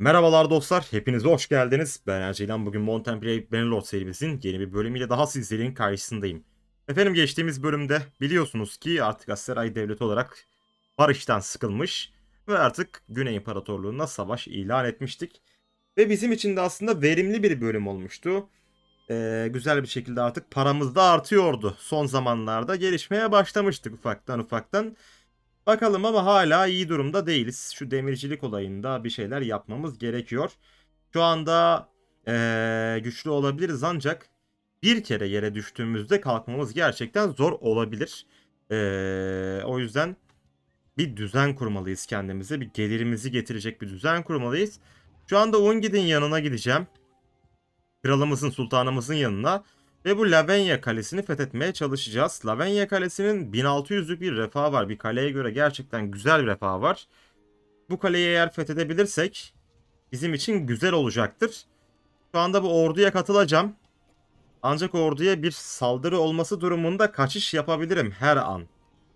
Merhabalar dostlar, hepiniz hoş geldiniz. Ben Erceylan, bugün Mountain Blade Bannerlord serimizin yeni bir bölümüyle daha sizlerin karşısındayım. Efendim geçtiğimiz bölümde biliyorsunuz ki artık Aseray Devleti olarak barıştan sıkılmış ve artık Güney İmparatorluğu'na savaş ilan etmiştik. Ve bizim için de aslında verimli bir bölüm olmuştu. Ee, güzel bir şekilde artık paramız da artıyordu. Son zamanlarda gelişmeye başlamıştık ufaktan ufaktan. Bakalım ama hala iyi durumda değiliz. Şu demircilik olayında bir şeyler yapmamız gerekiyor. Şu anda ee, güçlü olabiliriz ancak bir kere yere düştüğümüzde kalkmamız gerçekten zor olabilir. Ee, o yüzden bir düzen kurmalıyız kendimize. Bir gelirimizi getirecek bir düzen kurmalıyız. Şu anda Ungid'in yanına gideceğim. Kralımızın, sultanımızın yanına. Ve bu Lavenya Kalesi'ni fethetmeye çalışacağız. Lavenya Kalesi'nin 1600'lük bir refahı var. Bir kaleye göre gerçekten güzel bir refahı var. Bu kaleyi eğer fethedebilirsek bizim için güzel olacaktır. Şu anda bu orduya katılacağım. Ancak orduya bir saldırı olması durumunda kaçış yapabilirim her an.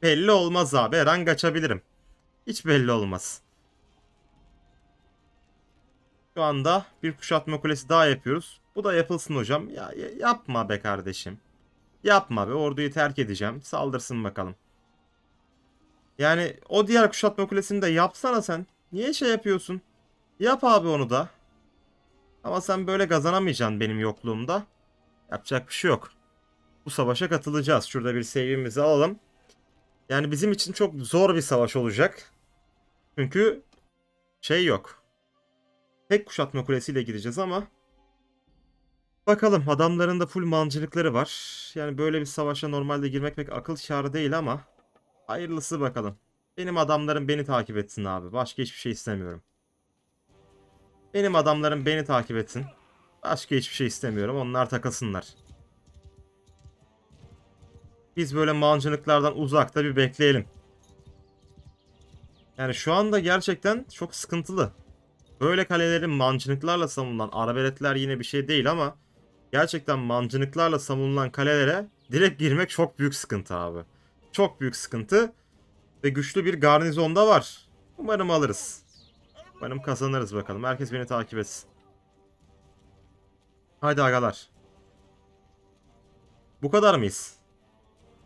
Belli olmaz abi her an kaçabilirim. Hiç belli olmaz. Şu anda bir kuşatma kulesi daha yapıyoruz. Bu da yapılsın hocam. Ya, ya yapma be kardeşim. Yapma be orduyu terk edeceğim. Saldırsın bakalım. Yani o diğer kuşatma kulesini de yapsana sen. Niye şey yapıyorsun? Yap abi onu da. Ama sen böyle kazanamayacaksın benim yokluğumda. Yapacak bir şey yok. Bu savaşa katılacağız. Şurada bir sevgimizi alalım. Yani bizim için çok zor bir savaş olacak. Çünkü şey yok. Tek kuşatma kulesiyle gideceğiz ama Bakalım adamların da full mancılıkları var. Yani böyle bir savaşa normalde girmek pek akıl kârı değil ama hayırlısı bakalım. Benim adamlarım beni takip etsin abi. Başka hiçbir şey istemiyorum. Benim adamlarım beni takip etsin. Başka hiçbir şey istemiyorum. Onlar takılsınlar. Biz böyle mancınıklardan uzakta bir bekleyelim. Yani şu anda gerçekten çok sıkıntılı. Böyle kalelerin mancınıklarla savunulan arabeletler yine bir şey değil ama gerçekten mancınıklarla savunulan kalelere direkt girmek çok büyük sıkıntı abi. Çok büyük sıkıntı. Ve güçlü bir garnizon da var. Umarım alırız. Umarım kazanırız bakalım. Herkes beni takip etsin. Haydi agalar. Bu kadar mıyız?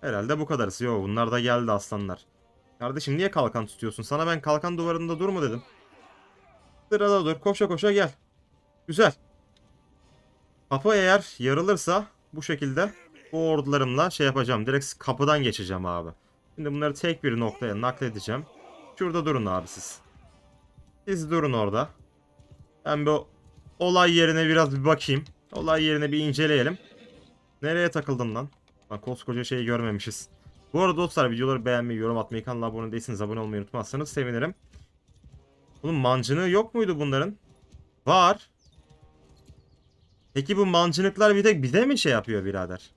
Herhalde bu kadarız. Yo bunlar da geldi aslanlar. Kardeşim niye kalkan tutuyorsun? Sana ben kalkan duvarında dur mu dedim. Sırada dur. Koşa koşa gel. Güzel. Kapı eğer yarılırsa bu şekilde bu ordularımla şey yapacağım. Direkt kapıdan geçeceğim abi. Şimdi bunları tek bir noktaya nakledeceğim. Şurada durun abi siz. Siz durun orada. Ben bu olay yerine biraz bir bakayım. Olay yerine bir inceleyelim. Nereye takıldım lan? Lan koskoca şeyi görmemişiz. Bu arada dostlar videoları beğenmeyi, yorum atmayı, kanala abone değilseniz abone olmayı unutmazsanız sevinirim. Bunun mancınığı yok muydu bunların? Var. Peki bu mancınıklar bir tek bize mi şey yapıyor birader?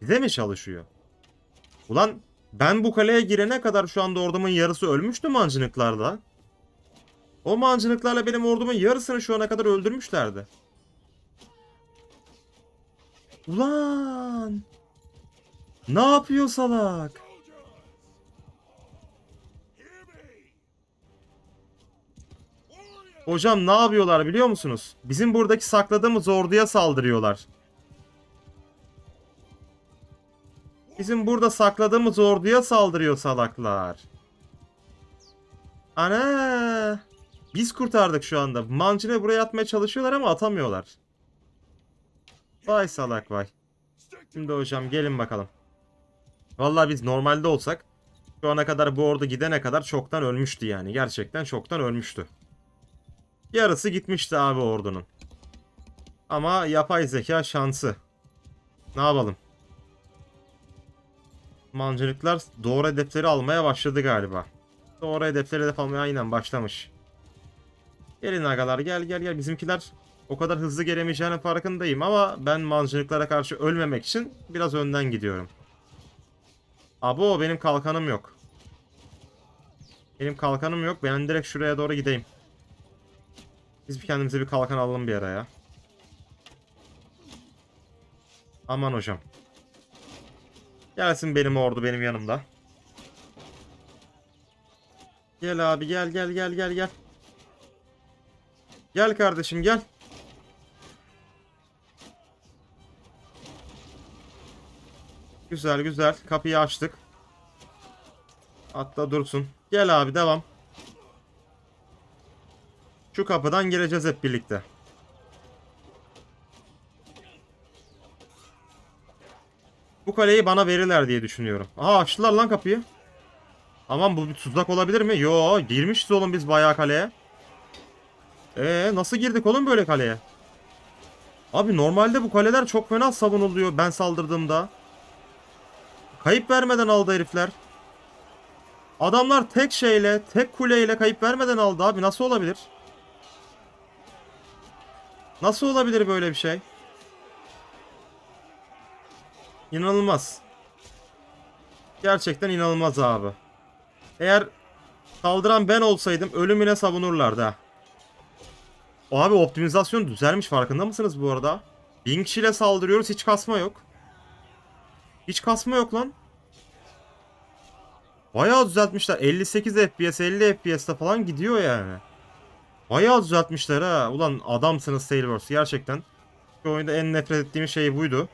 Bize mi çalışıyor? Ulan ben bu kaleye girene kadar şu anda ordumun yarısı ölmüştü mancınıklarda. O mancınıklarla benim ordumun yarısını şu ana kadar öldürmüşlerdi. Ulan! Ne yapıyor salak? Hocam ne yapıyorlar biliyor musunuz? Bizim buradaki sakladığımız orduya saldırıyorlar. Bizim burada sakladığımız orduya saldırıyor salaklar. Ana! Biz kurtardık şu anda. Mancını buraya atmaya çalışıyorlar ama atamıyorlar. Vay salak vay. Şimdi hocam gelin bakalım. Vallahi biz normalde olsak şu ana kadar bu ordu gidene kadar çoktan ölmüştü yani. Gerçekten çoktan ölmüştü. Yarısı gitmişti abi ordunun. Ama yapay zeka şansı. Ne yapalım? Mancınıklar doğru hedefleri almaya başladı galiba. Doğru hedefleri hedef almaya aynen başlamış. Gelin agalar gel gel gel. Bizimkiler o kadar hızlı gelemeyeceğinin farkındayım ama ben mancınıklara karşı ölmemek için biraz önden gidiyorum. Abo benim kalkanım yok. Benim kalkanım yok. Ben direkt şuraya doğru gideyim. Biz bir kendimize bir kalkan alalım bir ara ya. Aman hocam. Gelsin benim ordu benim yanımda. Gel abi gel gel gel gel gel. Gel kardeşim gel. Güzel güzel. Kapıyı açtık. Hatta dursun. Gel abi devam. Şu kapıdan gireceğiz hep birlikte. Bu kaleyi bana verirler diye düşünüyorum. Aha açtılar lan kapıyı. Aman bu bir tuzak olabilir mi? Yo girmişiz oğlum biz bayağı kaleye. Ee nasıl girdik oğlum böyle kaleye? Abi normalde bu kaleler çok fena savunuluyor ben saldırdığımda. Kayıp vermeden aldı herifler. Adamlar tek şeyle, tek kuleyle kayıp vermeden aldı abi. Nasıl olabilir? Nasıl olabilir böyle bir şey? İnanılmaz. Gerçekten inanılmaz abi. Eğer saldıran ben olsaydım ölümüne savunurlardı ha. Abi optimizasyon düzelmiş farkında mısınız bu arada? Bin kişiyle saldırıyoruz hiç kasma yok. Hiç kasma yok lan. Bayağı düzeltmişler. 58 FPS 50 FPS'te falan gidiyor yani. Bayağı düzeltmişler ha. Ulan adamsınız Sailverse gerçekten. Şu oyunda en nefret ettiğim şey buydu.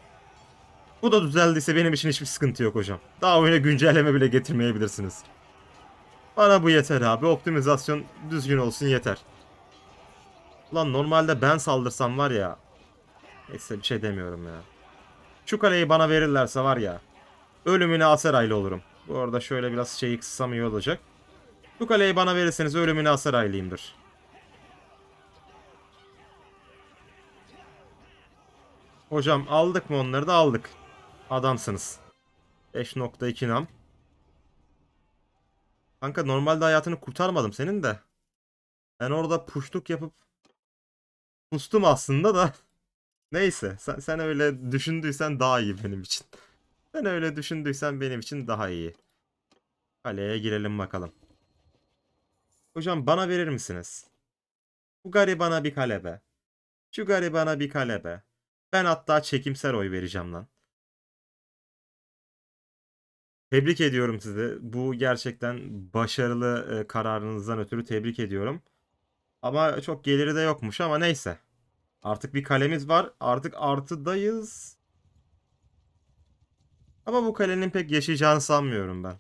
Bu da düzeldiyse benim için hiçbir sıkıntı yok hocam. Daha oyuna güncelleme bile getirmeyebilirsiniz. Bana bu yeter abi. Optimizasyon düzgün olsun yeter. Ulan normalde ben saldırsam var ya. Neyse bir şey demiyorum ya. Şu kaleyi bana verirlerse var ya. Ölümüne Aseraylı olurum. Bu arada şöyle biraz şeyi kıssam iyi olacak. Bu kaleyi bana verirseniz ölümüne Aseraylıyımdır. Hocam aldık mı onları da aldık. Adamsınız. 5.2 nam. Kanka normalde hayatını kurtarmadım senin de. Ben orada puşluk yapıp pustum aslında da. Neyse sen, sen öyle düşündüysen daha iyi benim için. Sen öyle düşündüysen benim için daha iyi. Kaleye girelim bakalım. Hocam bana verir misiniz? Bu garibana bir kale be. Şu garibana bir kale be. Ben hatta çekimser oy vereceğim lan. Tebrik ediyorum sizi. Bu gerçekten başarılı e, kararınızdan ötürü tebrik ediyorum. Ama çok geliri de yokmuş ama neyse. Artık bir kalemiz var. Artık artıdayız. Ama bu kalenin pek yaşayacağını sanmıyorum ben.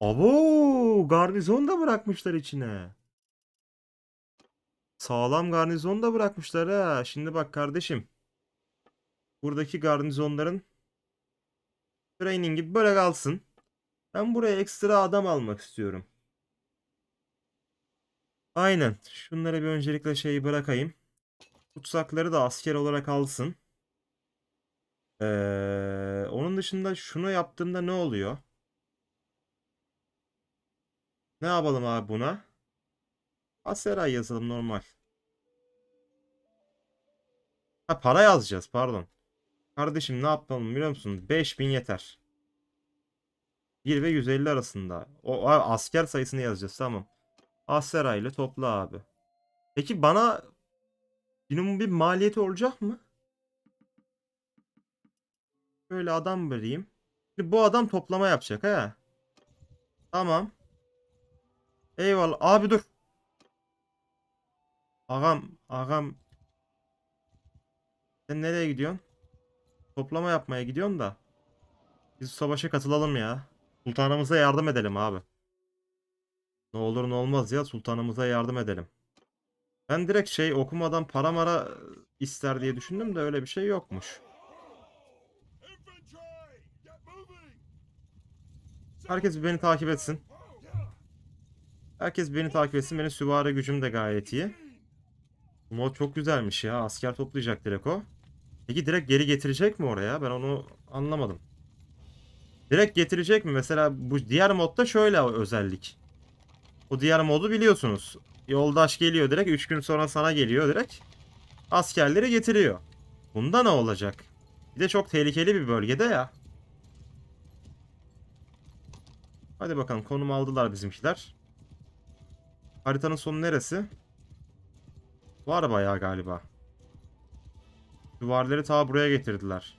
Abo, garnizon da bırakmışlar içine. Sağlam garnizon da bırakmışlar ha. Şimdi bak kardeşim. Buradaki garnizonların training'i böyle kalsın. Ben buraya ekstra adam almak istiyorum. Aynen. Şunları bir öncelikle şeyi bırakayım. Tutsakları da asker olarak alsın. Ee, onun dışında şunu yaptığımda ne oluyor? Ne yapalım abi buna? Aseray yazalım normal. Ha para yazacağız pardon. Kardeşim ne yapalım biliyor musun? 5000 yeter. 1 ve 150 arasında. O, o asker sayısını yazacağız tamam. Aseray ile topla abi. Peki bana minimum bir maliyeti olacak mı? Böyle adam vereyim. Şimdi bu adam toplama yapacak ha. Tamam. Eyvallah. Abi dur. Ağam, ağam. Sen nereye gidiyorsun? Toplama yapmaya gidiyorsun da. Biz savaşa katılalım ya. Sultanımıza yardım edelim abi. Ne olur ne olmaz ya sultanımıza yardım edelim. Ben direkt şey okumadan para mara ister diye düşündüm de öyle bir şey yokmuş. Herkes beni takip etsin. Herkes beni takip etsin. Benim süvari gücüm de gayet iyi. Mod çok güzelmiş ya. Asker toplayacak direkt o. Peki direkt geri getirecek mi oraya? Ben onu anlamadım. Direkt getirecek mi? Mesela bu diğer modda şöyle özellik. O diğer modu biliyorsunuz. Yoldaş geliyor direkt. 3 gün sonra sana geliyor direkt. Askerleri getiriyor. Bunda ne olacak? Bir de çok tehlikeli bir bölgede ya. Hadi bakalım konum aldılar bizimkiler. Haritanın sonu neresi? Var bayağı galiba. Duvarları ta buraya getirdiler.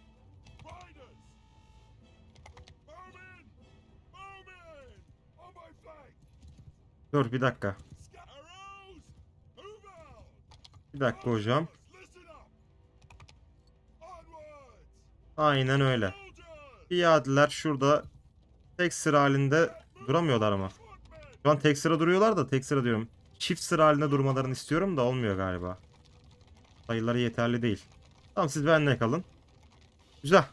Dur bir dakika. Bir dakika hocam. Aynen öyle. Piyadeler şurada tek sıra halinde duramıyorlar ama. Şu an tek sıra duruyorlar da tek sıra diyorum. Çift sıra halinde durmalarını istiyorum da olmuyor galiba. Sayıları yeterli değil. Tamam siz benimle kalın. Güzel.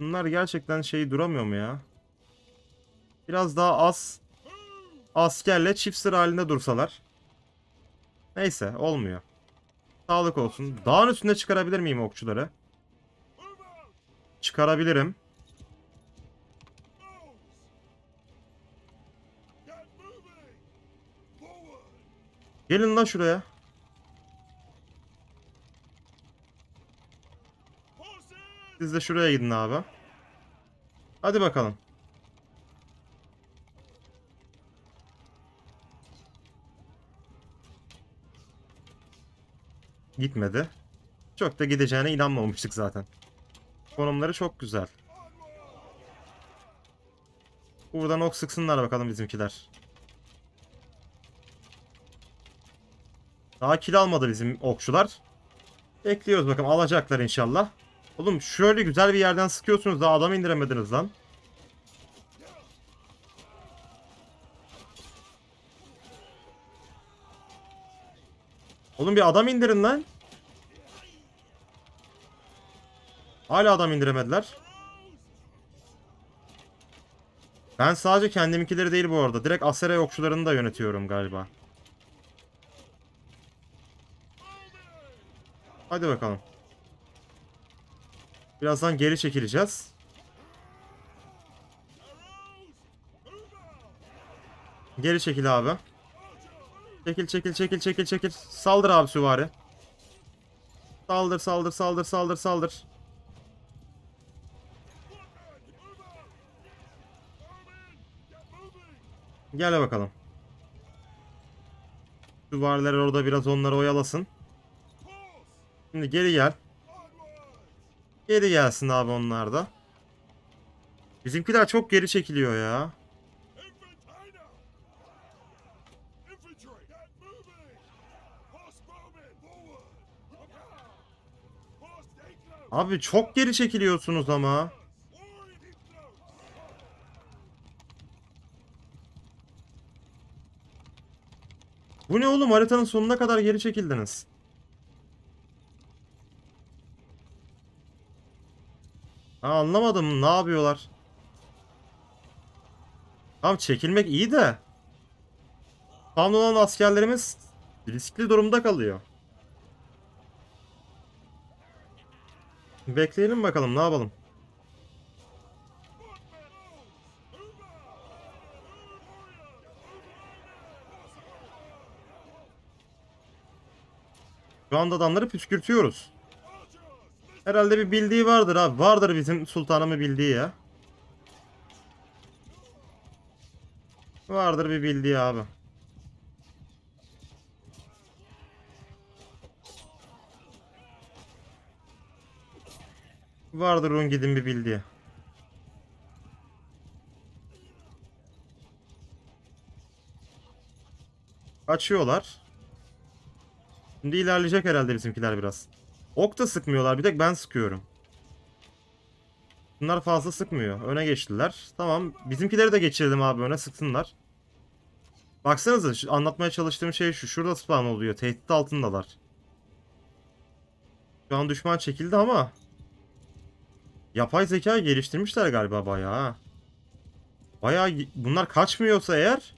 Bunlar gerçekten şey duramıyor mu ya? Biraz daha az askerle çift sıra halinde dursalar. Neyse olmuyor. Sağlık olsun. Dağın üstünde çıkarabilir miyim okçuları? Çıkarabilirim. Gelin lan şuraya. Siz de şuraya gidin abi. Hadi bakalım. Gitmedi. Çok da gideceğine inanmamıştık zaten. Konumları çok güzel. Buradan ok sıksınlar bakalım bizimkiler. Daha kill almadı bizim okçular. Bekliyoruz bakalım alacaklar inşallah. Oğlum şöyle güzel bir yerden sıkıyorsunuz daha adam indiremediniz lan. Oğlum bir adam indirin lan. Hala adam indiremediler. Ben sadece kendiminkileri değil bu arada. Direkt Asera okçularını da yönetiyorum galiba. Hadi bakalım. Birazdan geri çekileceğiz. Geri çekil abi. Çekil çekil çekil çekil çekil. Saldır abi süvari. Saldır saldır saldır saldır saldır. Gel bakalım. Süvariler orada biraz onları oyalasın. Şimdi geri gel. Geri gelsin abi onlar da. Bizimkiler çok geri çekiliyor ya. Abi çok geri çekiliyorsunuz ama. Bu ne oğlum haritanın sonuna kadar geri çekildiniz. Ha, anlamadım ne yapıyorlar. Tamam çekilmek iyi de. Tam olan askerlerimiz riskli durumda kalıyor. Bekleyelim bakalım ne yapalım. Şu anda adamları püskürtüyoruz. Herhalde bir bildiği vardır abi. Vardır bizim sultanımı bildiği ya. Vardır bir bildiği abi. Vardır onun gidin bir bildiği. Kaçıyorlar. Şimdi ilerleyecek herhalde bizimkiler biraz. Ok da sıkmıyorlar. Bir tek ben sıkıyorum. Bunlar fazla sıkmıyor. Öne geçtiler. Tamam. Bizimkileri de geçirelim abi öne sıksınlar. Baksanıza anlatmaya çalıştığım şey şu. Şurada spawn oluyor. Tehdit altındalar. Şu an düşman çekildi ama yapay zeka geliştirmişler galiba bayağı. Bayağı bunlar kaçmıyorsa eğer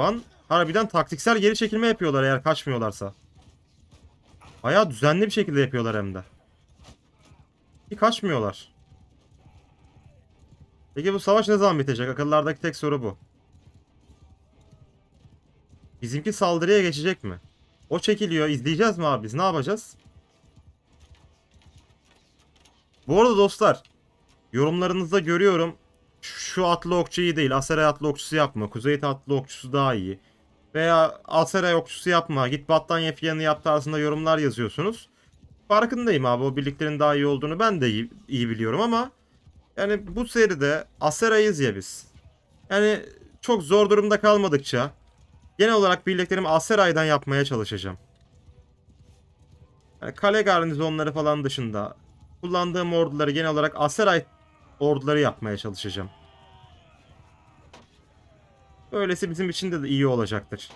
Şu an harbiden taktiksel geri çekilme yapıyorlar eğer kaçmıyorlarsa. Bayağı düzenli bir şekilde yapıyorlar hem de. Ki kaçmıyorlar. Peki bu savaş ne zaman bitecek? Akıllardaki tek soru bu. Bizimki saldırıya geçecek mi? O çekiliyor. İzleyeceğiz mi abi biz? Ne yapacağız? Bu arada dostlar. Yorumlarınızda görüyorum. Şu atlı okçu iyi değil. Aseray atlı okçusu yapma. Kuzey atlı okçusu daha iyi. Veya Aseray okçusu yapma. Git battaniye fiyanı yap tarzında yorumlar yazıyorsunuz. Farkındayım abi o birliklerin daha iyi olduğunu ben de iyi, iyi biliyorum ama yani bu seride Aseray'ız ya biz. Yani çok zor durumda kalmadıkça Genel olarak birliklerimi Aseray'dan yapmaya çalışacağım. Yani kale garnizonları falan dışında kullandığım orduları genel olarak Aseray orduları yapmaya çalışacağım. Öylesi bizim için de iyi olacaktır.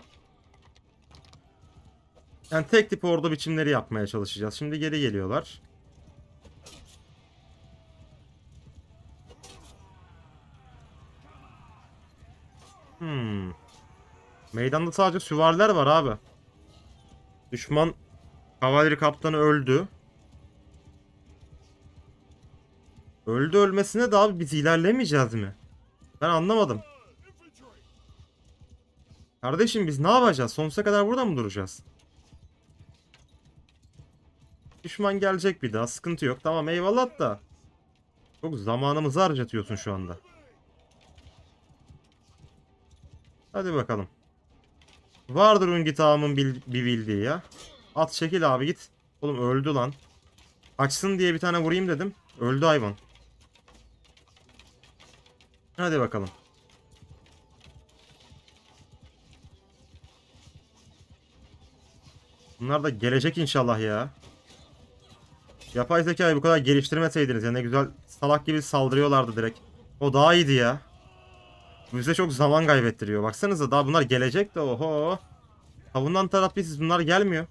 Yani tek tip ordu biçimleri yapmaya çalışacağız. Şimdi geri geliyorlar. Hmm. Meydanda sadece süvariler var abi. Düşman kavaleri kaptanı öldü. Öldü ölmesine de abi biz ilerlemeyeceğiz mi? Ben anlamadım. Kardeşim biz ne yapacağız? Sonsuza kadar burada mı duracağız? Düşman gelecek bir daha. Sıkıntı yok. Tamam eyvallah da. Çok zamanımızı harcatıyorsun şu anda. Hadi bakalım. Vardır Ungit ağamın bil- bir bildiği ya. At çekil abi git. Oğlum öldü lan. Açsın diye bir tane vurayım dedim. Öldü hayvan. Hadi bakalım. Bunlar da gelecek inşallah ya. Yapay zekayı bu kadar geliştirmeseydiniz ya ne güzel salak gibi saldırıyorlardı direkt. O daha iyiydi ya. Bu bize çok zaman kaybettiriyor. Baksanıza daha bunlar gelecek de oho. Savunan taraf biziz bunlar gelmiyor.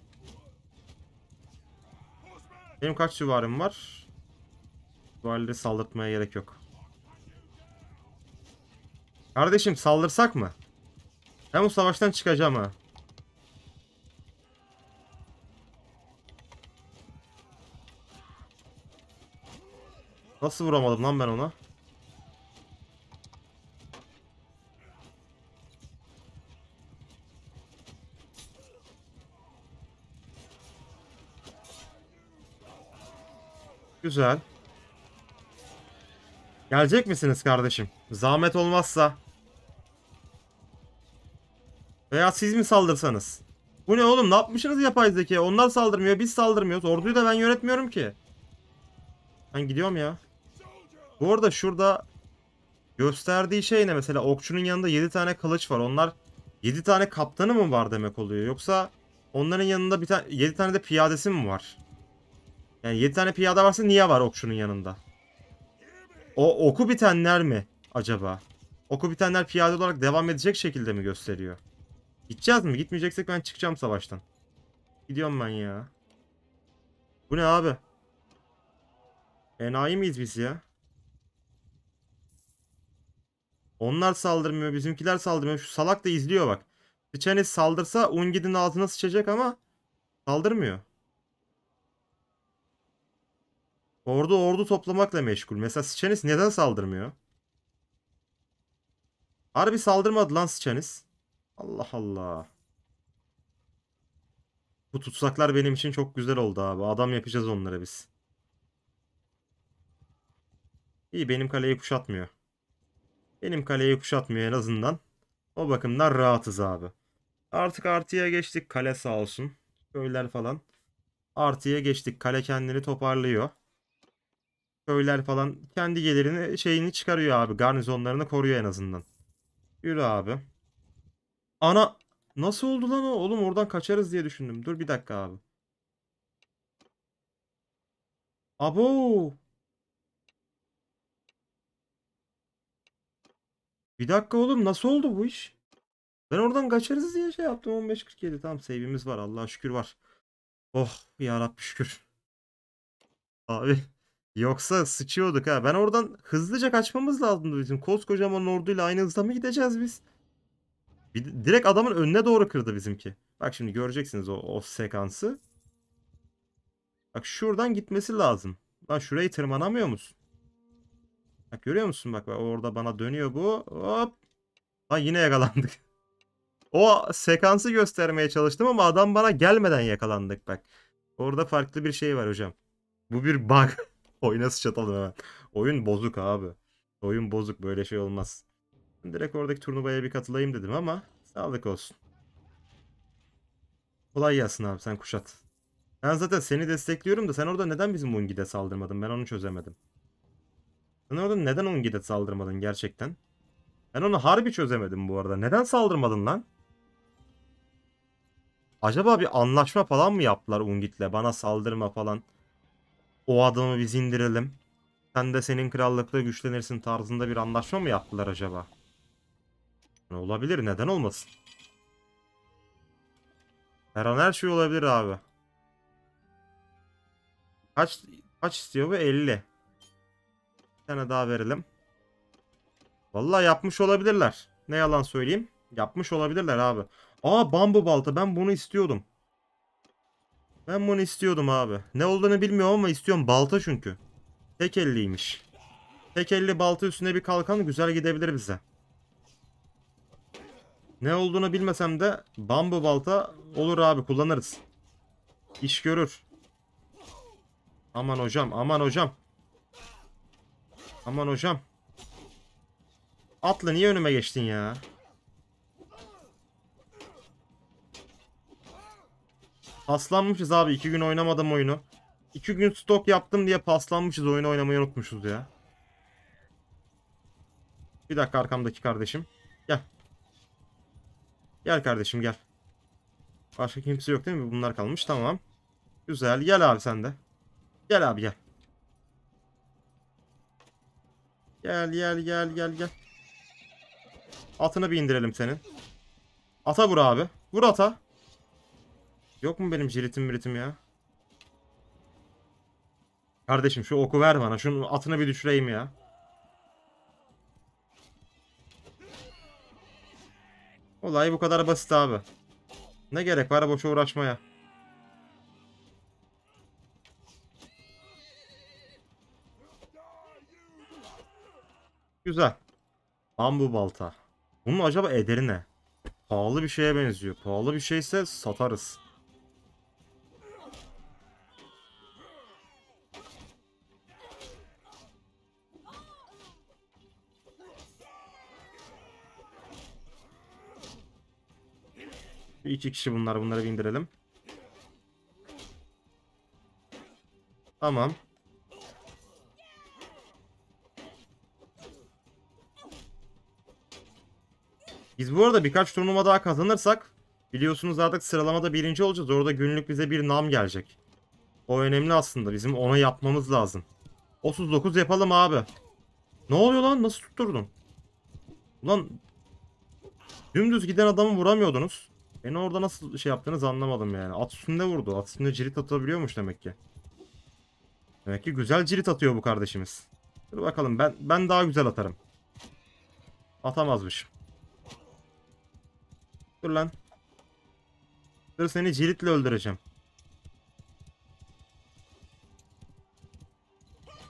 Benim kaç süvarim var? Süvarileri saldırtmaya gerek yok. Kardeşim saldırsak mı? Ben bu savaştan çıkacağım ha. Nasıl vuramadım lan ben ona? Güzel. Gelecek misiniz kardeşim? Zahmet olmazsa. Veya siz mi saldırsanız? Bu ne oğlum? Ne yapmışsınız yapay zeka? Onlar saldırmıyor, biz saldırmıyoruz. Orduyu da ben yönetmiyorum ki. Ben gidiyorum ya. Bu arada şurada gösterdiği şey ne mesela? Okçunun yanında 7 tane kılıç var. Onlar 7 tane kaptanı mı var demek oluyor? Yoksa onların yanında bir tane 7 tane de piyadesi mi var? Yani 7 tane piyade varsa niye var okçunun yanında? O oku bitenler mi acaba? Oku bitenler piyade olarak devam edecek şekilde mi gösteriyor? Gideceğiz mi? Gitmeyeceksek ben çıkacağım savaştan. Gidiyorum ben ya. Bu ne abi? Enayi miyiz biz ya? Onlar saldırmıyor, bizimkiler saldırmıyor. Şu salak da izliyor bak. Sıçanis saldırsa Ungid'in altına sıçacak ama saldırmıyor. Ordu ordu toplamakla meşgul. Mesela Sıçanis neden saldırmıyor? Harbi saldırmadı lan Sıçanis. Allah Allah. Bu tutsaklar benim için çok güzel oldu abi. Adam yapacağız onlara biz. İyi benim kaleyi kuşatmıyor. Benim kaleyi kuşatmıyor en azından. O bakımdan rahatız abi. Artık artıya geçtik. Kale sağ olsun. Köyler falan. Artıya geçtik. Kale kendini toparlıyor. Köyler falan kendi gelirini şeyini çıkarıyor abi. Garnizonlarını koruyor en azından. Yürü abi. Ana nasıl oldu lan o? Oğlum oradan kaçarız diye düşündüm. Dur bir dakika abi. Abo. Bir dakika oğlum nasıl oldu bu iş? Ben oradan kaçarız diye şey yaptım 15.47 tamam save'imiz var Allah'a şükür var. Oh yarabbi şükür. Abi yoksa sıçıyorduk ha. Ben oradan hızlıca kaçmamız lazımdı bizim. Koskocaman orduyla aynı hızda mı gideceğiz biz? Bir, direkt adamın önüne doğru kırdı bizimki. Bak şimdi göreceksiniz o, o sekansı. Bak şuradan gitmesi lazım. Lan şurayı tırmanamıyor musun? Bak görüyor musun bak, orada bana dönüyor bu. Hop. Ha yine yakalandık. O sekansı göstermeye çalıştım ama adam bana gelmeden yakalandık bak. Orada farklı bir şey var hocam. Bu bir bug. Oyuna sıçatalım hemen. Oyun bozuk abi. Oyun bozuk böyle şey olmaz. Direkt oradaki turnuvaya bir katılayım dedim ama sağlık olsun. Kolay gelsin abi sen kuşat. Ben zaten seni destekliyorum da sen orada neden bizim Ungi'de saldırmadın ben onu çözemedim. Sen orada neden Ungi'de saldırmadın gerçekten? Ben onu harbi çözemedim bu arada. Neden saldırmadın lan? Acaba bir anlaşma falan mı yaptılar Ungit'le? Bana saldırma falan. O adamı biz indirelim. Sen de senin krallıkta güçlenirsin tarzında bir anlaşma mı yaptılar acaba? Ne olabilir? Neden olmasın? Her an her şey olabilir abi. Kaç kaç istiyor bu? 50. Bir tane daha verelim. Vallahi yapmış olabilirler. Ne yalan söyleyeyim. Yapmış olabilirler abi. Aa bambu balta ben bunu istiyordum. Ben bunu istiyordum abi. Ne olduğunu bilmiyorum ama istiyorum. Balta çünkü. Tek elliymiş. Tek elli balta üstüne bir kalkan güzel gidebilir bize. Ne olduğunu bilmesem de bambu balta olur abi kullanırız. İş görür. Aman hocam aman hocam. Aman hocam. Atla niye önüme geçtin ya? Paslanmışız abi. iki gün oynamadım oyunu. İki gün stok yaptım diye paslanmışız. Oyunu oynamayı unutmuşuz ya. Bir dakika arkamdaki kardeşim. Gel. Gel kardeşim gel. Başka kimse yok değil mi? Bunlar kalmış. Tamam. Güzel. Gel abi sen de. Gel abi gel. Gel gel gel gel gel. Atını bir indirelim senin. Ata vur abi. Vur ata. Yok mu benim jiritim miritim ya? Kardeşim şu oku ver bana. Şunun atını bir düşüreyim ya. Olay bu kadar basit abi. Ne gerek var boşa uğraşmaya. Güzel. Bambu balta. Bunun acaba ederi ne? Pahalı bir şeye benziyor. Pahalı bir şeyse satarız. İki kişi bunlar. Bunları bir indirelim. Tamam. Biz bu arada birkaç turnuva daha kazanırsak biliyorsunuz artık sıralamada birinci olacağız. Orada günlük bize bir nam gelecek. O önemli aslında. Bizim onu yapmamız lazım. 39 yapalım abi. Ne oluyor lan? Nasıl tutturdun? Ulan dümdüz giden adamı vuramıyordunuz. Beni orada nasıl şey yaptığınızı anlamadım yani. At üstünde vurdu. At üstünde cirit atabiliyormuş demek ki. Demek ki güzel cirit atıyor bu kardeşimiz. Dur bakalım ben ben daha güzel atarım. Atamazmış. Dur lan. Dur seni ciritle öldüreceğim.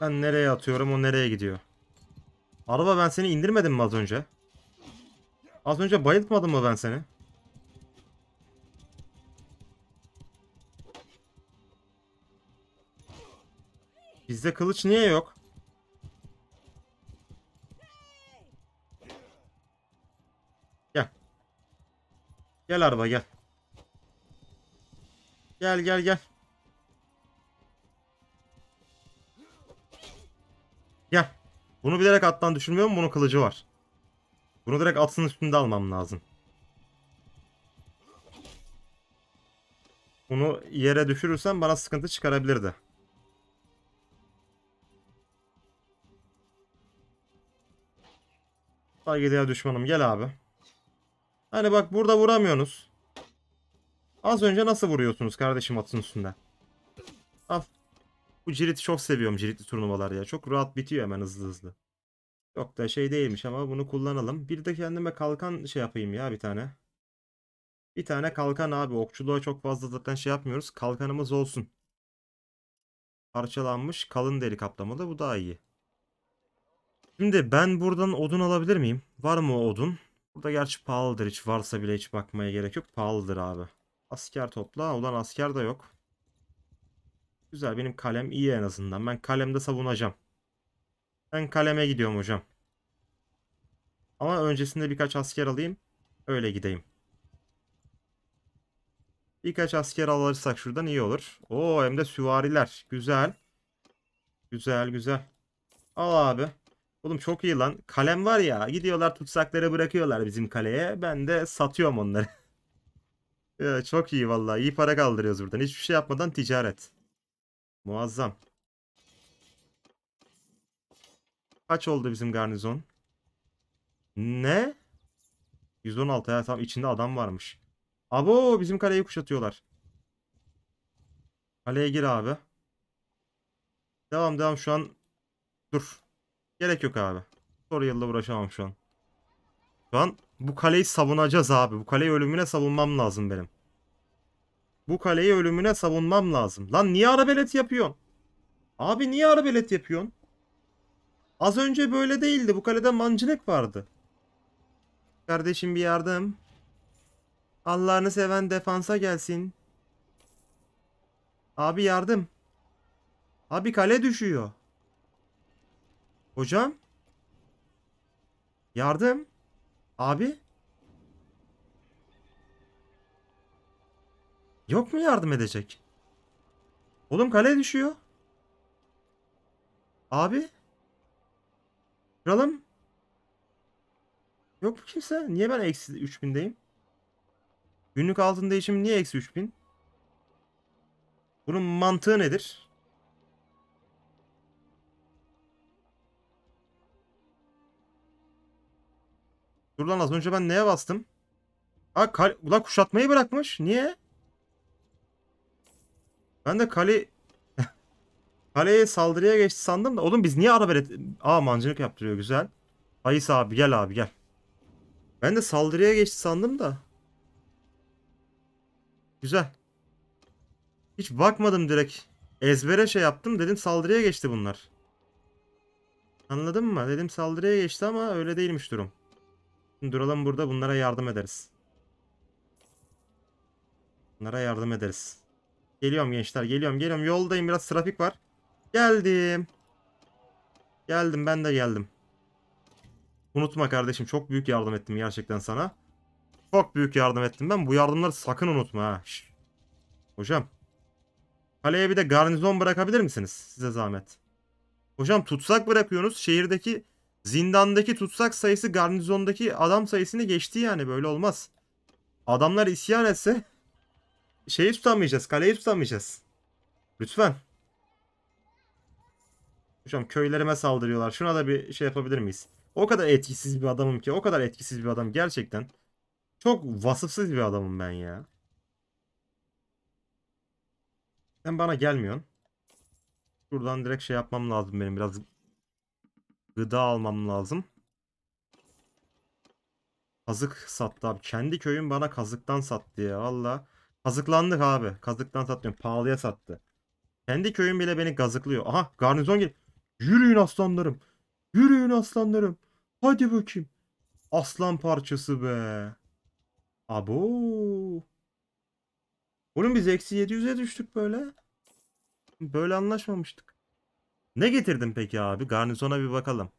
Ben nereye atıyorum o nereye gidiyor. Araba ben seni indirmedim mi az önce? Az önce bayıltmadım mı ben seni? Bizde kılıç niye yok? Gel araba gel. Gel gel gel. Gel. Bunu bilerek attan düşürmüyorum. Bunun kılıcı var. Bunu direkt atın üstünde almam lazım. Bunu yere düşürürsem bana sıkıntı çıkarabilirdi. Saygıdeğer düşmanım gel abi. Hani bak burada vuramıyorsunuz. Az önce nasıl vuruyorsunuz kardeşim atın üstünde? Al. Bu ciriti çok seviyorum ciritli turnuvalar ya. Çok rahat bitiyor hemen hızlı hızlı. Yok da şey değilmiş ama bunu kullanalım. Bir de kendime kalkan şey yapayım ya bir tane. Bir tane kalkan abi. Okçuluğa çok fazla zaten şey yapmıyoruz. Kalkanımız olsun. Parçalanmış kalın deri kaplamalı. Bu daha iyi. Şimdi ben buradan odun alabilir miyim? Var mı odun? Burada gerçi pahalıdır. Hiç varsa bile hiç bakmaya gerek yok. Pahalıdır abi. Asker topla. Ulan asker de yok. Güzel benim kalem iyi en azından. Ben kalemde savunacağım. Ben kaleme gidiyorum hocam. Ama öncesinde birkaç asker alayım. Öyle gideyim. Birkaç asker alırsak şuradan iyi olur. Oo hem de süvariler. Güzel. Güzel güzel. Al abi. Oğlum çok iyi lan. Kalem var ya. Gidiyorlar tutsakları bırakıyorlar bizim kaleye. Ben de satıyorum onları. Ya, çok iyi vallahi. İyi para kaldırıyoruz buradan. Hiçbir şey yapmadan ticaret. Muazzam. Kaç oldu bizim garnizon? Ne? 116 ya tamam içinde adam varmış. Abo bizim kaleyi kuşatıyorlar. Kaleye gir abi. Devam devam şu an. Dur. Gerek yok abi. Soru uğraşamam şu an. Şu an bu kaleyi savunacağız abi. Bu kaleyi ölümüne savunmam lazım benim. Bu kaleyi ölümüne savunmam lazım. Lan niye arabelet yapıyorsun? Abi niye arabelet yapıyorsun? Az önce böyle değildi. Bu kalede mancınık vardı. Kardeşim bir yardım. Allah'ını seven defansa gelsin. Abi yardım. Abi kale düşüyor. Hocam. Yardım. Abi. Yok mu yardım edecek? Oğlum kale düşüyor. Abi. Kralım. Yok mu kimse? Niye ben eksi 3000'deyim? Günlük altın değişimi niye eksi 3000? Bunun mantığı nedir? Dur az önce ben neye bastım? Ha kale... Ulan kuşatmayı bırakmış. Niye? Ben de kale... Kaleye saldırıya geçti sandım da. Oğlum biz niye arabelet... Aa mancınık yaptırıyor güzel. Hayis abi gel abi gel. Ben de saldırıya geçti sandım da. Güzel. Hiç bakmadım direkt. Ezbere şey yaptım dedim saldırıya geçti bunlar. Anladın mı? Dedim saldırıya geçti ama öyle değilmiş durum. Duralım burada bunlara yardım ederiz. Bunlara yardım ederiz. Geliyorum gençler geliyorum geliyorum yoldayım biraz trafik var. Geldim. Geldim ben de geldim. Unutma kardeşim çok büyük yardım ettim gerçekten sana. Çok büyük yardım ettim ben. Bu yardımları sakın unutma ha. Hocam. Kaleye bir de garnizon bırakabilir misiniz? Size zahmet. Hocam tutsak bırakıyorsunuz. Şehirdeki zindandaki tutsak sayısı garnizondaki adam sayısını geçti yani. Böyle olmaz. Adamlar isyan etse şeyi tutamayacağız. Kaleyi tutamayacağız. Lütfen. Hocam köylerime saldırıyorlar. Şuna da bir şey yapabilir miyiz? O kadar etkisiz bir adamım ki. O kadar etkisiz bir adam gerçekten. Çok vasıfsız bir adamım ben ya. Sen bana gelmiyorsun. Şuradan direkt şey yapmam lazım benim. Biraz gıda almam lazım. Kazık sattı abi. Kendi köyüm bana kazıktan sattı ya. Valla. Kazıklandık abi. Kazıktan satmıyorum. Pahalıya sattı. Kendi köyüm bile beni gazıklıyor. Aha garnizon gel. Yürüyün aslanlarım. Yürüyün aslanlarım. Hadi bakayım. Aslan parçası be. Abo. Oğlum biz eksi 700'e düştük böyle. Böyle anlaşmamıştık. Ne getirdin peki abi? Garnizona bir bakalım.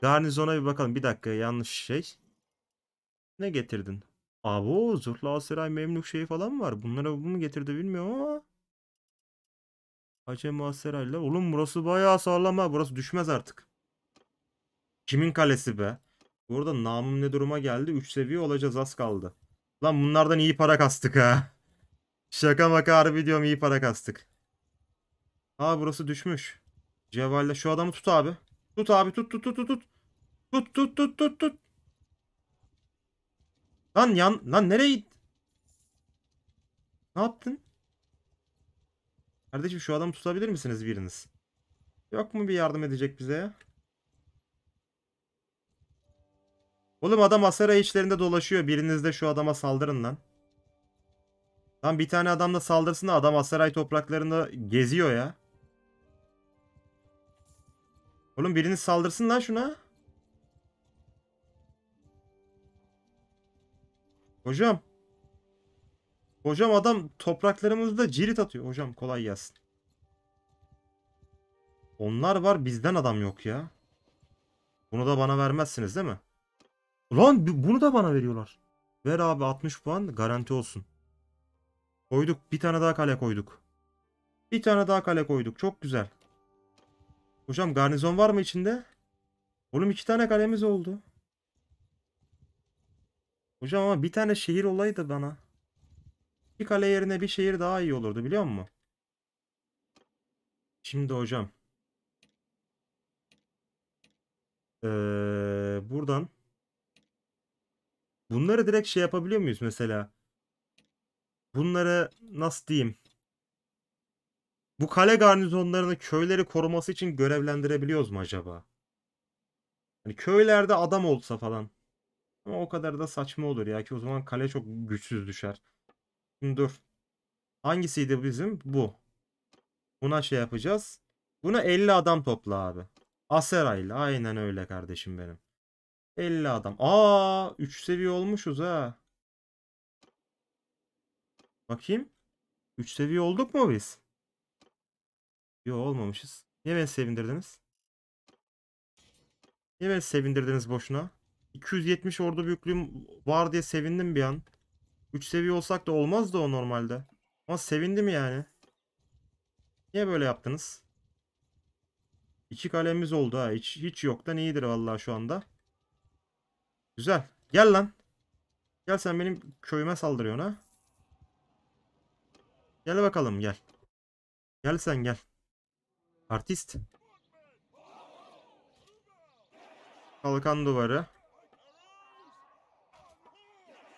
Garnizona bir bakalım. Bir dakika yanlış şey. Ne getirdin? Abo zırhlı aseray memluk şeyi falan var. Bunlara bu mu getirdi bilmiyorum ama. Acem aserayla. Oğlum burası bayağı sağlam ha. Burası düşmez artık. Kimin kalesi be? Bu arada namım ne duruma geldi? 3 seviye olacağız az kaldı. Lan bunlardan iyi para kastık ha. Şaka maka harbi diyorum iyi para kastık. Aa burası düşmüş. Ceval'le şu adamı tut abi. Tut abi tut tut tut tut tut. Tut tut tut tut tut. Lan yan lan nereye git? Ne yaptın? Kardeşim şu adamı tutabilir misiniz biriniz? Yok mu bir yardım edecek bize ya? Oğlum adam Asera içlerinde dolaşıyor. Biriniz de şu adama saldırın lan. Lan bir tane adam da saldırsın da adam Aseray topraklarında geziyor ya. Oğlum biriniz saldırsın lan şuna. Hocam. Hocam adam topraklarımızda cirit atıyor. Hocam kolay gelsin. Onlar var bizden adam yok ya. Bunu da bana vermezsiniz değil mi? Ulan bu- bunu da bana veriyorlar. Ver abi 60 puan garanti olsun. Koyduk. Bir tane daha kale koyduk. Bir tane daha kale koyduk. Çok güzel. Hocam garnizon var mı içinde? Oğlum iki tane kalemiz oldu. Hocam ama bir tane şehir olaydı bana. Bir kale yerine bir şehir daha iyi olurdu biliyor musun? Şimdi hocam. Ee, buradan bunları direkt şey yapabiliyor muyuz mesela? Bunları nasıl diyeyim? Bu kale garnizonlarını köyleri koruması için görevlendirebiliyoruz mu acaba? Hani köylerde adam olsa falan. Ama o kadar da saçma olur ya ki o zaman kale çok güçsüz düşer. Şimdi dur. Hangisiydi bizim? Bu. Buna şey yapacağız. Buna 50 adam topla abi. Aseray'la. Aynen öyle kardeşim benim. 50 adam. Aa, 3 seviye olmuşuz ha. Bakayım. 3 seviye olduk mu biz? Yo olmamışız. Niye beni sevindirdiniz? Niye beni sevindirdiniz boşuna? 270 ordu büyüklüğüm var diye sevindim bir an. 3 seviye olsak da olmazdı o normalde. Ama sevindim yani. Niye böyle yaptınız? İki kalemiz oldu ha. Hiç, hiç yoktan iyidir vallahi şu anda. Güzel. Gel lan. Gel sen benim köyüme saldırıyorsun ha. Gel bakalım gel. Gel sen gel. Artist. Kalkan duvarı.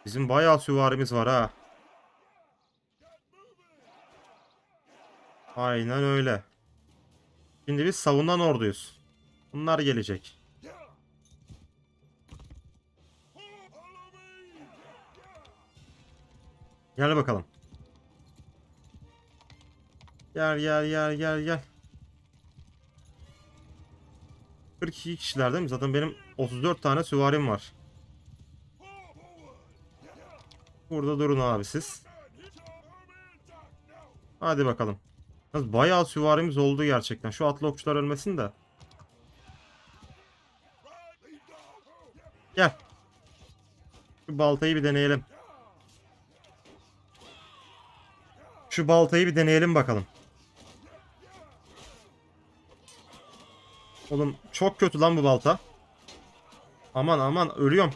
Bizim bayağı süvarimiz var ha. Aynen öyle. Şimdi biz savunan orduyuz. Bunlar gelecek. Gel bakalım. Gel gel gel gel gel. 42 kişiler mi? Zaten benim 34 tane süvarim var. Burada durun abi siz. Hadi bakalım. Bayağı süvarimiz oldu gerçekten. Şu atlı okçular ölmesin de. Gel. Şu baltayı bir deneyelim. Şu baltayı bir deneyelim bakalım. Oğlum çok kötü lan bu balta. Aman aman ölüyorum.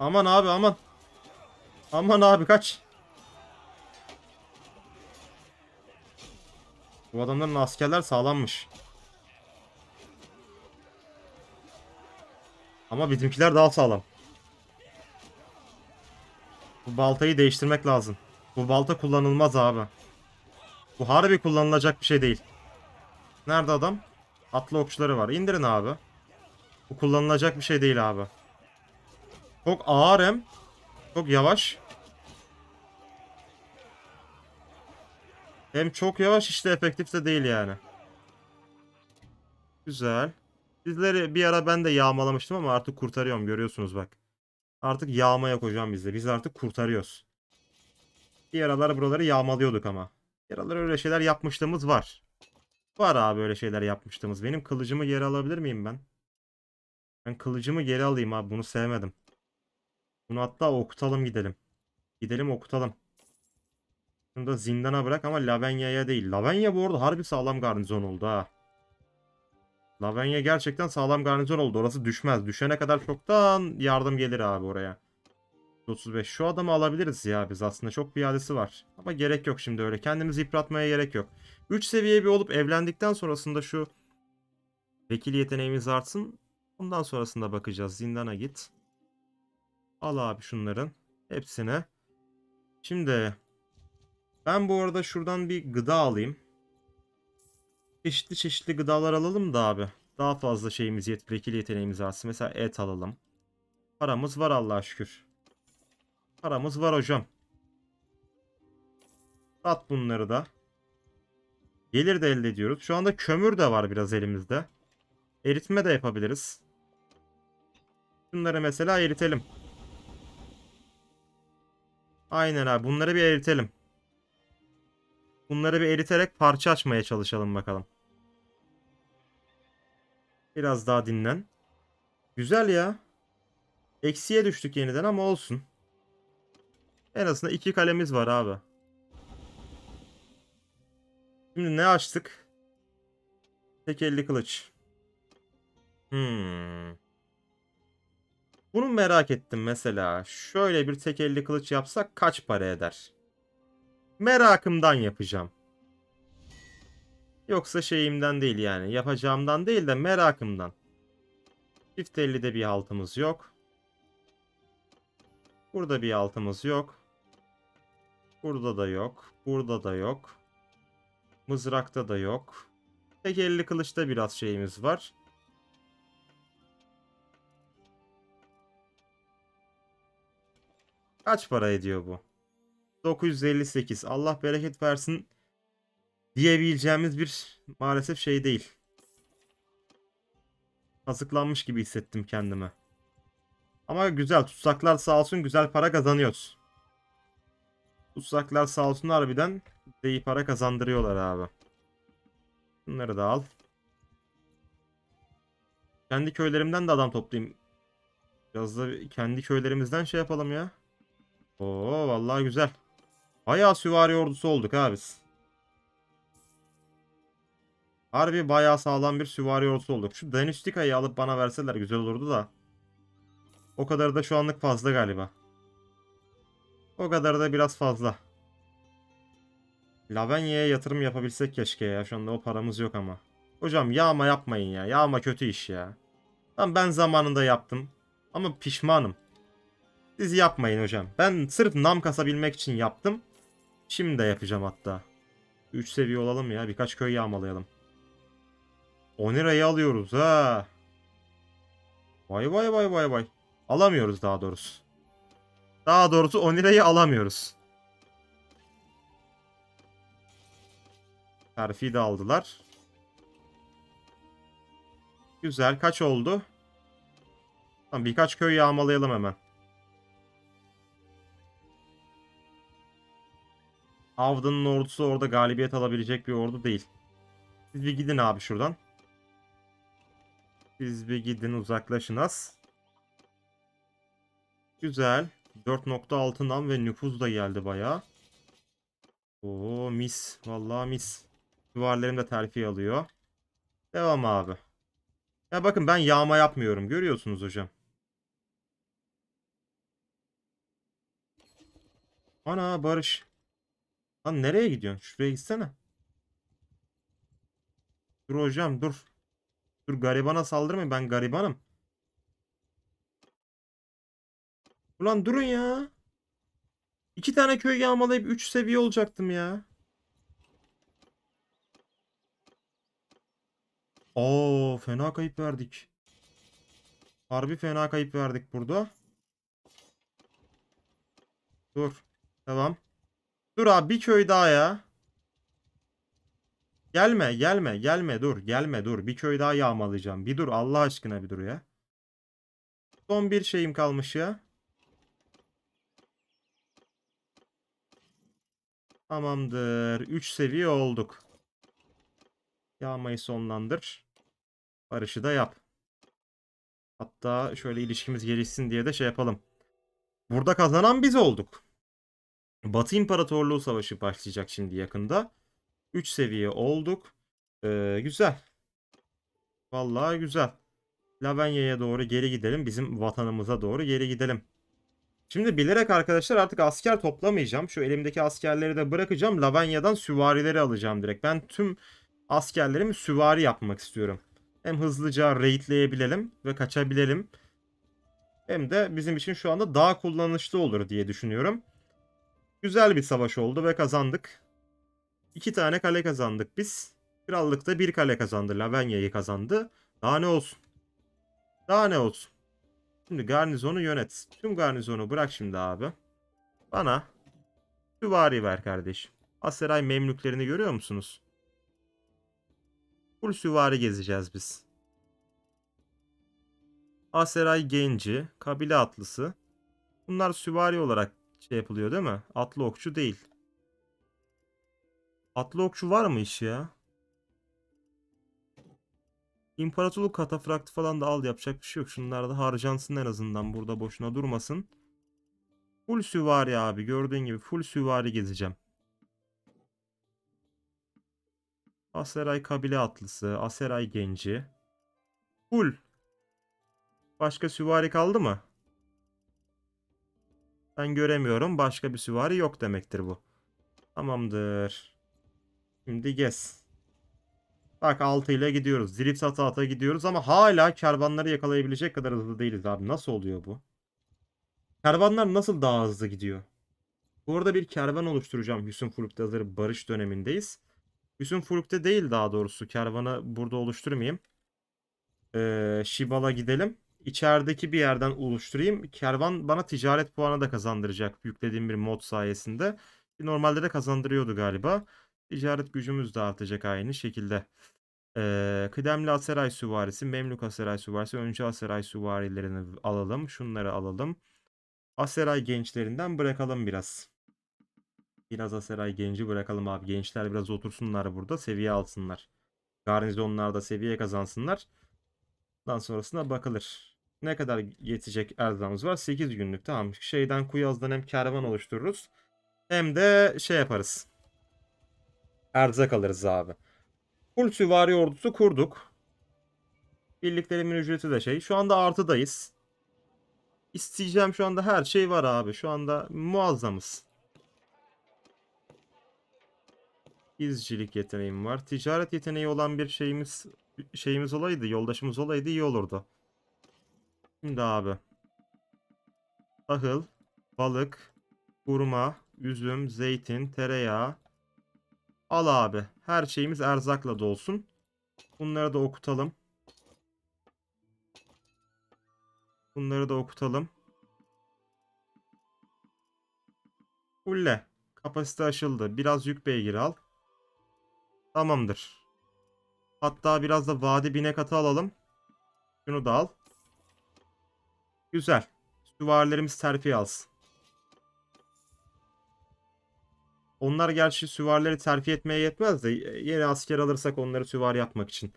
Aman abi aman. Aman abi kaç. Bu adamların askerler sağlammış. Ama bizimkiler daha sağlam. Bu baltayı değiştirmek lazım. Bu balta kullanılmaz abi. Bu harbi kullanılacak bir şey değil. Nerede adam? Atlı okçuları var. İndirin abi. Bu kullanılacak bir şey değil abi. Çok ağır hem. Çok yavaş. Hem çok yavaş işte efektif de değil yani. Güzel. Bizleri bir ara ben de yağmalamıştım ama artık kurtarıyorum görüyorsunuz bak. Artık yağma yok hocam bizde. Biz artık kurtarıyoruz. Bir aralar buraları yağmalıyorduk ama. Bir aralar öyle şeyler yapmışlığımız var. Var abi öyle şeyler yapmıştığımız. Benim kılıcımı geri alabilir miyim ben? Ben kılıcımı geri alayım abi. Bunu sevmedim. Bunu hatta okutalım gidelim. Gidelim okutalım. Bunu da zindana bırak ama Lavenya'ya değil. Lavenya bu arada harbi sağlam garnizon oldu ha. Lavenya gerçekten sağlam garnizon oldu. Orası düşmez. Düşene kadar çoktan yardım gelir abi oraya. 35. Şu adamı alabiliriz ya biz aslında. Çok piyadesi var. Ama gerek yok şimdi öyle. Kendimizi yıpratmaya gerek yok. 3 seviye bir olup evlendikten sonrasında şu vekil yeteneğimiz artsın. Ondan sonrasında bakacağız. Zindana git. Al abi şunların. Hepsine. Şimdi ben bu arada şuradan bir gıda alayım. Çeşitli çeşitli gıdalar alalım da abi. Daha fazla şeyimiz yet, vekil yeteneğimiz artsın. Mesela et alalım. Paramız var Allah'a şükür. Paramız var hocam. At bunları da. Gelir de elde ediyoruz. Şu anda kömür de var biraz elimizde. Eritme de yapabiliriz. Bunları mesela eritelim. Aynen abi bunları bir eritelim. Bunları bir eriterek parça açmaya çalışalım bakalım. Biraz daha dinlen. Güzel ya. Eksiye düştük yeniden ama olsun. En azından iki kalemiz var abi. Şimdi ne açtık? Tek elli kılıç. Hmm. Bunu merak ettim mesela. Şöyle bir tek elli kılıç yapsak kaç para eder? Merakımdan yapacağım. Yoksa şeyimden değil yani. Yapacağımdan değil de merakımdan. Çift 50'de bir altımız yok. Burada bir altımız yok. Burada da yok. Burada da yok. Mızrakta da yok. Tek elli kılıçta biraz şeyimiz var. Kaç para ediyor bu? 958. Allah bereket versin diyebileceğimiz bir maalesef şey değil. Kazıklanmış gibi hissettim kendimi. Ama güzel tutsaklar sağ olsun güzel para kazanıyoruz. Tutsaklar sağ olsun harbiden iyi para kazandırıyorlar abi. Bunları da al. Kendi köylerimden de adam toplayayım. Biraz da kendi köylerimizden şey yapalım ya. Oo vallahi güzel. Bayağı süvari ordusu olduk abi. Harbi bayağı sağlam bir süvari ordusu olduk. Şu Danustika'yı alıp bana verseler güzel olurdu da. O kadar da şu anlık fazla galiba. O kadar da biraz fazla. Lavenya'ya yatırım yapabilsek keşke ya. Şu anda o paramız yok ama. Hocam yağma yapmayın ya. Yağma kötü iş ya. Tamam ben zamanında yaptım. Ama pişmanım. Siz yapmayın hocam. Ben sırf nam kasabilmek için yaptım. Şimdi de yapacağım hatta. 3 seviye olalım ya. Birkaç köy yağmalayalım. Onira'yı alıyoruz ha. Vay vay vay vay vay. Alamıyoruz daha doğrusu. Daha doğrusu Onira'yı alamıyoruz. Terfi de aldılar. Güzel. Kaç oldu? Tamam birkaç köy yağmalayalım hemen. Avda'nın ordusu orada galibiyet alabilecek bir ordu değil. Siz bir gidin abi şuradan. Siz bir gidin uzaklaşın az. Güzel. 4.6 nam ve nüfuz da geldi bayağı. Oo mis. Vallahi mis. Duvarlarım da terfi alıyor. Devam abi. Ya bakın ben yağma yapmıyorum. Görüyorsunuz hocam. Ana Barış. Lan nereye gidiyorsun? Şuraya gitsene. Dur hocam dur. Dur garibana saldırmayın. Ben garibanım. Ulan durun ya. İki tane köy yağmalayıp 3 seviye olacaktım ya. Oo fena kayıp verdik. Harbi fena kayıp verdik burada. Dur. Tamam. Dur abi bir köy daha ya. Gelme gelme gelme dur gelme dur. Bir köy daha yağmalayacağım. Bir dur Allah aşkına bir dur ya. Son bir şeyim kalmış ya. Tamamdır. 3 seviye olduk. Yağmayı sonlandır. Barışı da yap. Hatta şöyle ilişkimiz gelişsin diye de şey yapalım. Burada kazanan biz olduk. Batı İmparatorluğu Savaşı başlayacak şimdi yakında. 3 seviye olduk. Ee, güzel. Vallahi güzel. Lavenya'ya doğru geri gidelim. Bizim vatanımıza doğru geri gidelim. Şimdi bilerek arkadaşlar artık asker toplamayacağım. Şu elimdeki askerleri de bırakacağım. Lavenya'dan süvarileri alacağım direkt. Ben tüm askerlerimi süvari yapmak istiyorum. Hem hızlıca raidleyebilelim ve kaçabilelim. Hem de bizim için şu anda daha kullanışlı olur diye düşünüyorum. Güzel bir savaş oldu ve kazandık. İki tane kale kazandık biz. Krallıkta bir kale kazandı. Lavenya'yı kazandı. Daha ne olsun? Daha ne olsun? Şimdi garnizonu yönet. Tüm garnizonu bırak şimdi abi. Bana süvari ver kardeşim. Aseray memlüklerini görüyor musunuz? Full süvari gezeceğiz biz. Aseray genci, kabile atlısı. Bunlar süvari olarak şey yapılıyor değil mi? Atlı okçu değil. Atlı okçu var mı iş ya? İmparatorluk katafraktı falan da al yapacak bir şey yok. Şunlar da harcansın en azından burada boşuna durmasın. Full süvari abi gördüğün gibi full süvari gezeceğim. Aseray kabile atlısı, Aseray genci. Full. Başka süvari kaldı mı? Ben göremiyorum. Başka bir süvari yok demektir bu. Tamamdır. Şimdi gez. Bak 6 ile gidiyoruz. Drift ata ata gidiyoruz ama hala kervanları yakalayabilecek kadar hızlı değiliz abi. Nasıl oluyor bu? Kervanlar nasıl daha hızlı gidiyor? Bu arada bir kervan oluşturacağım Hüsnü Fuluk'ta hazır barış dönemindeyiz. Hüsnü Fuluk'ta değil daha doğrusu. Kervanı burada oluşturmayayım. Ee, Şibal'a gidelim. İçerideki bir yerden oluşturayım. Kervan bana ticaret puanı da kazandıracak yüklediğim bir mod sayesinde. Normalde de kazandırıyordu galiba. Ticaret gücümüz de artacak aynı şekilde. Ee, kıdemli Aseray süvarisi, Memlük Aseray süvarisi, önce Aseray süvarilerini alalım. Şunları alalım. Aseray gençlerinden bırakalım biraz. Biraz Aseray genci bırakalım abi. Gençler biraz otursunlar burada. Seviye alsınlar. Garnizonlarda seviye kazansınlar. Ondan sonrasına bakılır. Ne kadar yetecek erzağımız var? 8 günlük tamam. Şeyden Kuyaz'dan hem kervan oluştururuz. Hem de şey yaparız. Erzak alırız abi. Full süvari ordusu kurduk. Birliklerimin ücreti de şey. Şu anda artıdayız. İsteyeceğim şu anda her şey var abi. Şu anda muazzamız. İzcilik yeteneğim var. Ticaret yeteneği olan bir şeyimiz şeyimiz olaydı, yoldaşımız olaydı iyi olurdu. Şimdi abi. Tahıl, balık, hurma, üzüm, zeytin, tereyağı. Al abi. Her şeyimiz erzakla dolsun. Bunları da okutalım. Bunları da okutalım. Fulle. Kapasite aşıldı. Biraz yük beygiri al. Tamamdır. Hatta biraz da vadi binek atı alalım. Şunu da al. Güzel. Süvarilerimiz terfi alsın. Onlar gerçi süvarileri terfi etmeye yetmez de yeni asker alırsak onları süvari yapmak için.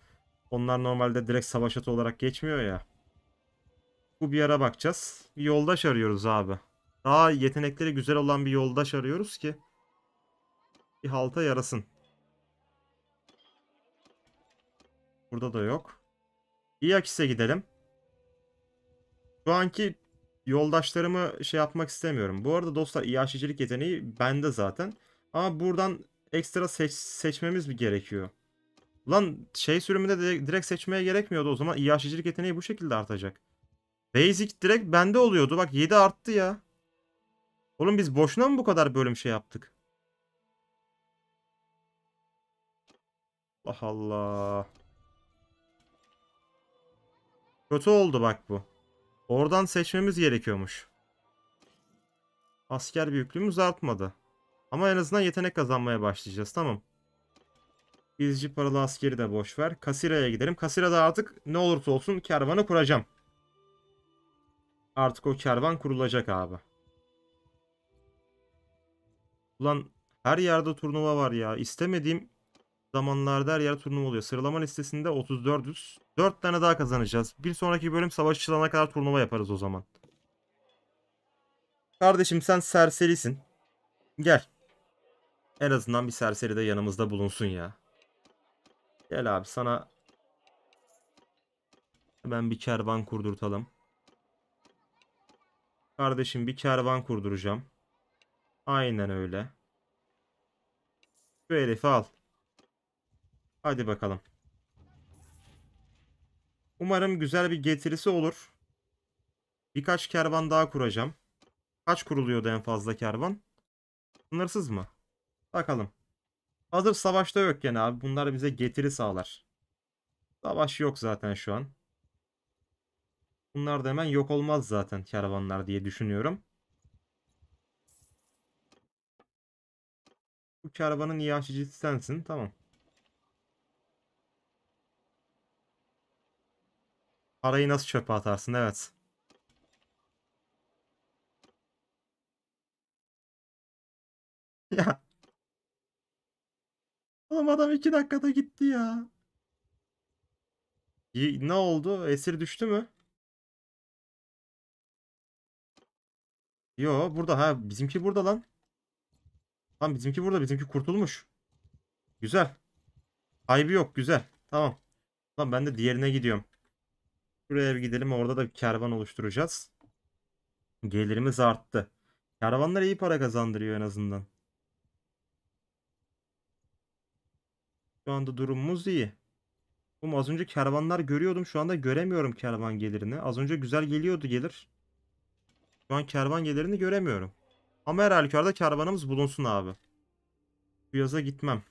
Onlar normalde direkt savaş atı olarak geçmiyor ya. Bu bir ara bakacağız. Bir yoldaş arıyoruz abi. Daha yetenekleri güzel olan bir yoldaş arıyoruz ki bir halta yarasın. Burada da yok. İyakis'e gidelim. Şu anki yoldaşlarımı şey yapmak istemiyorum. Bu arada dostlar İyaşicilik yeteneği bende zaten. Ama buradan ekstra seç seçmemiz mi gerekiyor? Lan şey sürümünde de direkt seçmeye gerekmiyordu o zaman. İyaşicilik yeteneği bu şekilde artacak. Basic direkt bende oluyordu. Bak 7 arttı ya. Oğlum biz boşuna mı bu kadar bölüm şey yaptık? Allah Allah. Kötü oldu bak bu. Oradan seçmemiz gerekiyormuş. Asker büyüklüğümüz artmadı. Ama en azından yetenek kazanmaya başlayacağız. Tamam. İzci paralı askeri de boş ver. Kasira'ya gidelim. Kasira'da artık ne olursa olsun kervanı kuracağım. Artık o kervan kurulacak abi. Ulan her yerde turnuva var ya. İstemediğim zamanlarda her yer turnuva oluyor. Sıralama listesinde 34'üz. 4 tane daha kazanacağız. Bir sonraki bölüm savaş açılana kadar turnuva yaparız o zaman. Kardeşim sen serserisin. Gel. En azından bir serseri de yanımızda bulunsun ya. Gel abi sana hemen bir kervan kurdurtalım. Kardeşim bir kervan kurduracağım. Aynen öyle. Şu herifi al. Hadi bakalım. Umarım güzel bir getirisi olur. Birkaç kervan daha kuracağım. Kaç kuruluyordu en fazla kervan? Sınırsız mı? Bakalım. Hazır savaşta yok gene abi. Bunlar bize getiri sağlar. Savaş yok zaten şu an. Bunlar da hemen yok olmaz zaten kervanlar diye düşünüyorum. Bu kervanın iaşicisi sensin. Tamam. Parayı nasıl çöpe atarsın? Evet. Ya. Oğlum adam iki dakikada gitti ya. Ne oldu? Esir düştü mü? Yo burada ha bizimki burada lan. Lan bizimki burada bizimki kurtulmuş. Güzel. Kaybı yok güzel. Tamam. Lan ben de diğerine gidiyorum. Şuraya bir gidelim orada da bir kervan oluşturacağız. Gelirimiz arttı. Kervanlar iyi para kazandırıyor en azından. Şu anda durumumuz iyi. Oğlum az önce kervanlar görüyordum. Şu anda göremiyorum kervan gelirini. Az önce güzel geliyordu gelir. Şu an kervan gelirini göremiyorum. Ama her halükarda kervanımız bulunsun abi. Bu yaza gitmem.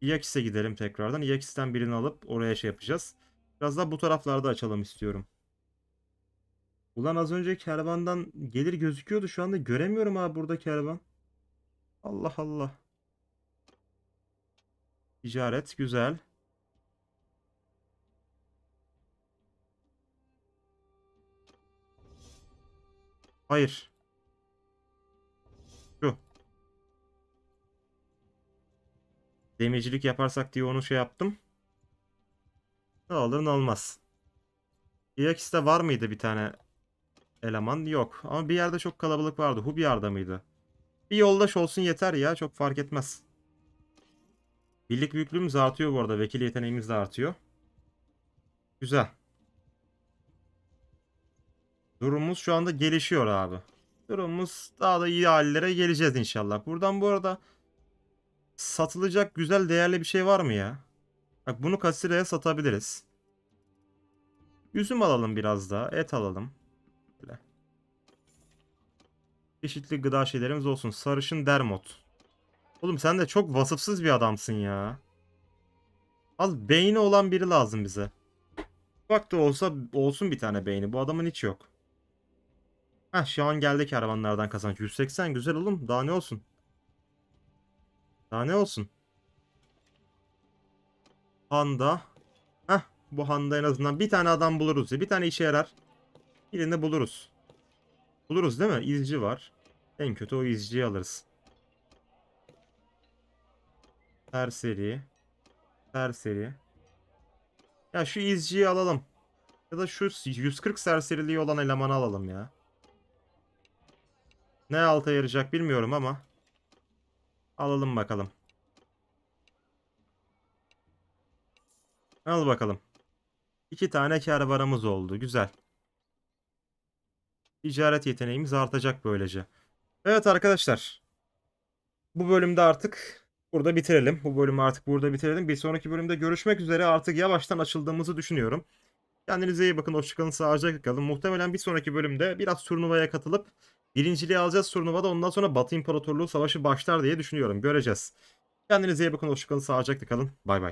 Iyakis'e gidelim tekrardan. Iyakis'ten birini alıp oraya şey yapacağız. Biraz daha bu taraflarda açalım istiyorum. Ulan az önce kervandan gelir gözüküyordu. Şu anda göremiyorum abi burada kervan. Allah Allah. Ticaret güzel. Hayır. Şu. Demircilik yaparsak diye onu şey yaptım. Ne olur ne olmaz. Iyakis'te var mıydı bir tane eleman? Yok. Ama bir yerde çok kalabalık vardı. Hubiyar'da mıydı? Bir yoldaş olsun yeter ya. Çok fark etmez. Birlik büyüklüğümüz artıyor bu arada. Vekil yeteneğimiz de artıyor. Güzel. Durumumuz şu anda gelişiyor abi. Durumumuz daha da iyi hallere geleceğiz inşallah. Buradan bu arada satılacak güzel değerli bir şey var mı ya? Bak bunu kasireye satabiliriz. Üzüm alalım biraz daha. Et alalım. Böyle. Çeşitli gıda şeylerimiz olsun. Sarışın dermot. Oğlum sen de çok vasıfsız bir adamsın ya. Az beyni olan biri lazım bize. Bak da olsa olsun bir tane beyni. Bu adamın hiç yok. Heh şu an geldi kervanlardan kazanç. 180 güzel oğlum. Daha ne olsun? Daha ne olsun? Handa. Heh bu Handa en azından bir tane adam buluruz ya. Bir tane işe yarar. Birini buluruz. Buluruz değil mi? İzci var. En kötü o izciyi alırız. Serseri. Serseri. Ya şu izciyi alalım. Ya da şu 140 serseriliği olan elemanı alalım ya. Ne alta yarayacak bilmiyorum ama. Alalım bakalım. Al bakalım. İki tane kervanımız oldu. Güzel. Ticaret yeteneğimiz artacak böylece. Evet arkadaşlar. Bu bölümde artık burada bitirelim. Bu bölümü artık burada bitirelim. Bir sonraki bölümde görüşmek üzere. Artık yavaştan açıldığımızı düşünüyorum. Kendinize iyi bakın. Hoşçakalın. Sağlıcakla kalın. Muhtemelen bir sonraki bölümde biraz turnuvaya katılıp birinciliği alacağız turnuvada. Ondan sonra Batı İmparatorluğu Savaşı başlar diye düşünüyorum. Göreceğiz. Kendinize iyi bakın. Hoşçakalın. Sağlıcakla kalın. Bay bay.